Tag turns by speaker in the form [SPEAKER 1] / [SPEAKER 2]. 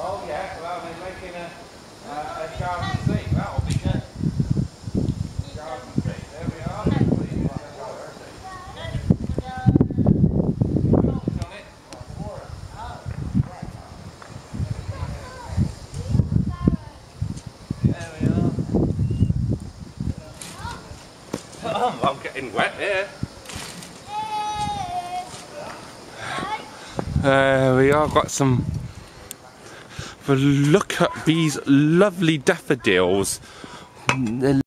[SPEAKER 1] Oh yeah, well they're making a, uh, a garden seat, that'll be good. Garden seat, there we are. Please, it's on it. There we are. Oh, I'm getting wet here. There we are, got some. But look at these lovely daffodils.